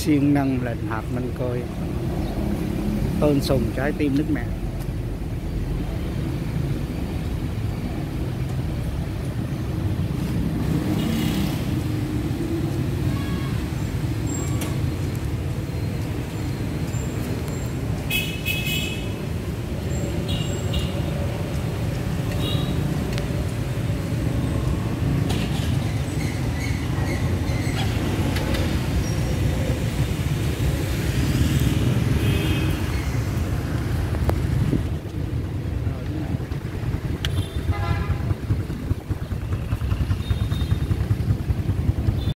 siêng năng lệnh hạt mình côi tôn sùng trái tim nước mẹ.